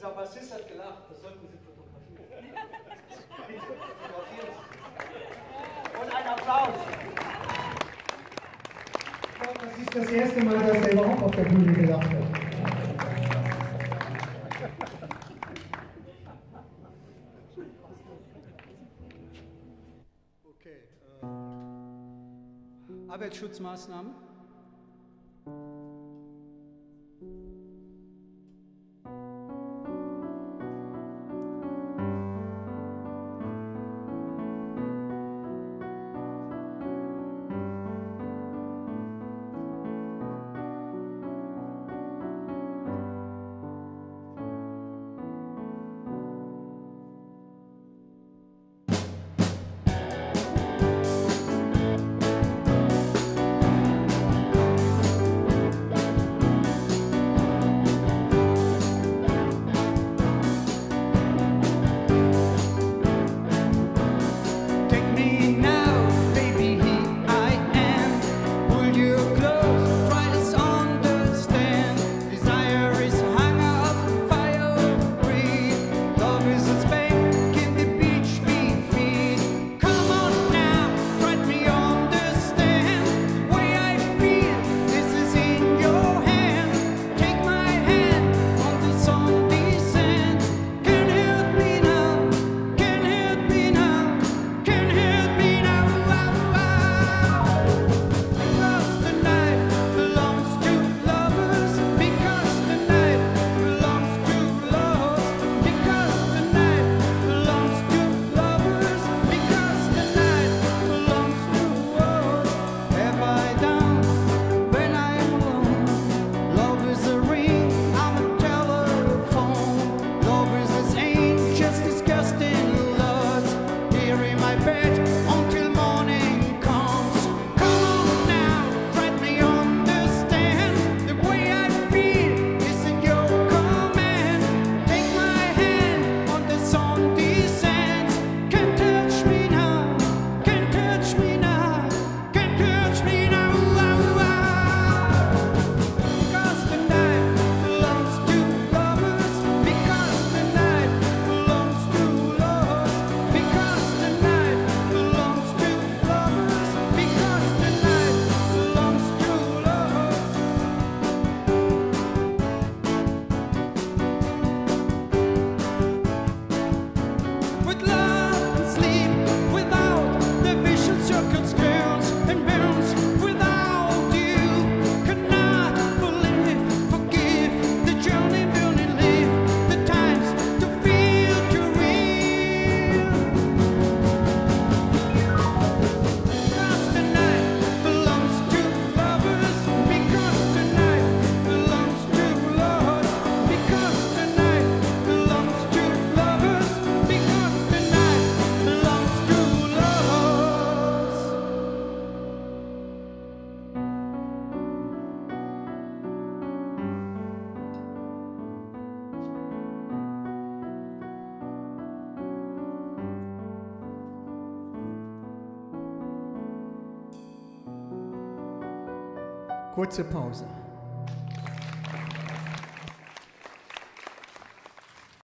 Unser Bassist hat gelacht, das sollten Sie fotografieren. Und ein Applaus. Ich glaube, das ist das erste Mal, dass er überhaupt auf der Bühne gelacht hat. Okay. Äh, Arbeitsschutzmaßnahmen. Kurze Pause.